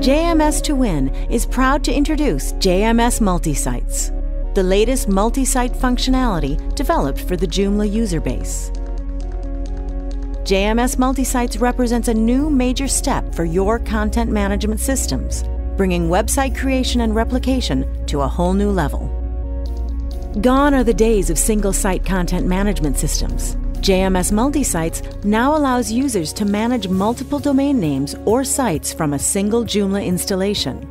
JMS2WIN is proud to introduce JMS Multisites, the latest multi site functionality developed for the Joomla user base. JMS Multisites represents a new major step for your content management systems, bringing website creation and replication to a whole new level. Gone are the days of single site content management systems. JMS Multisites now allows users to manage multiple domain names or sites from a single Joomla installation.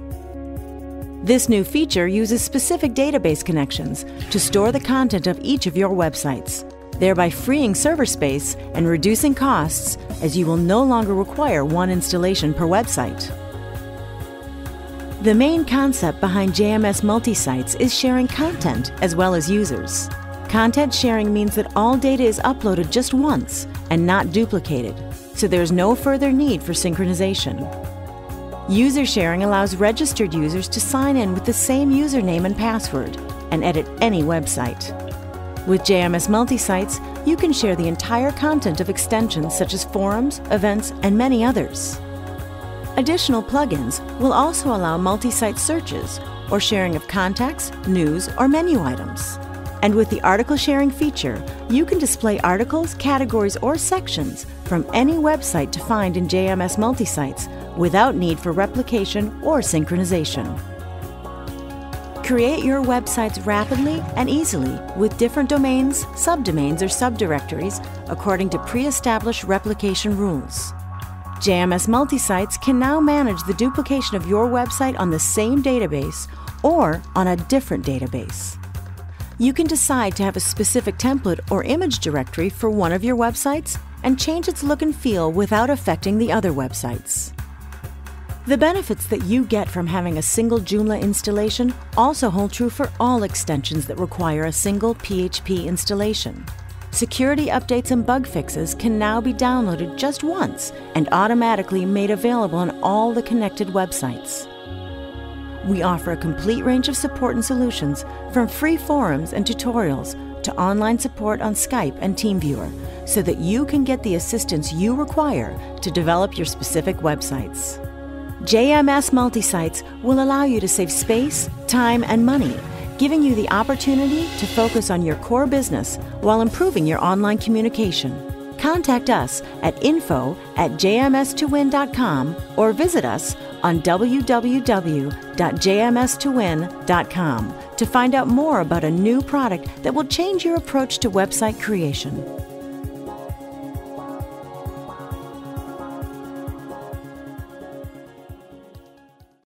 This new feature uses specific database connections to store the content of each of your websites thereby freeing server space and reducing costs as you will no longer require one installation per website. The main concept behind JMS Multisites is sharing content as well as users. Content sharing means that all data is uploaded just once and not duplicated, so there's no further need for synchronization. User sharing allows registered users to sign in with the same username and password and edit any website. With JMS Multisites, you can share the entire content of extensions such as forums, events, and many others. Additional plugins will also allow multi-site searches or sharing of contacts, news, or menu items. And with the article sharing feature, you can display articles, categories, or sections from any website to find in JMS Multisites without need for replication or synchronization. Create your websites rapidly and easily with different domains, subdomains, or subdirectories according to pre established replication rules. JMS Multisites can now manage the duplication of your website on the same database or on a different database. You can decide to have a specific template or image directory for one of your websites and change its look and feel without affecting the other websites. The benefits that you get from having a single Joomla installation also hold true for all extensions that require a single PHP installation. Security updates and bug fixes can now be downloaded just once and automatically made available on all the connected websites. We offer a complete range of support and solutions from free forums and tutorials to online support on Skype and TeamViewer so that you can get the assistance you require to develop your specific websites. JMS Multisites will allow you to save space, time, and money, giving you the opportunity to focus on your core business while improving your online communication. Contact us at info at jms2win.com or visit us on www.jms2win.com to find out more about a new product that will change your approach to website creation.